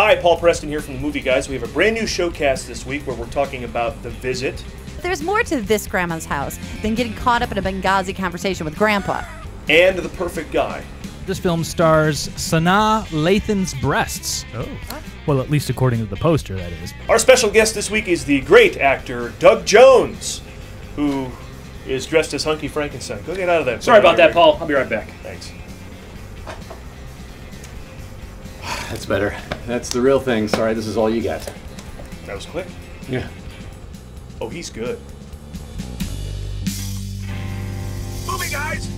Hi, Paul Preston here from the Movie Guys. We have a brand new showcast this week where we're talking about The Visit. There's more to this grandma's house than getting caught up in a Benghazi conversation with grandpa. And The Perfect Guy. This film stars Sanaa Lathan's breasts. Oh. Well, at least according to the poster, that is. Our special guest this week is the great actor Doug Jones, who is dressed as Hunky Frankenstein. Go get out of that. Sorry about that, Paul. I'll be right back. Thanks. That's better. That's the real thing. Sorry, this is all you got. That was quick. Yeah. Oh, he's good. Movie guys,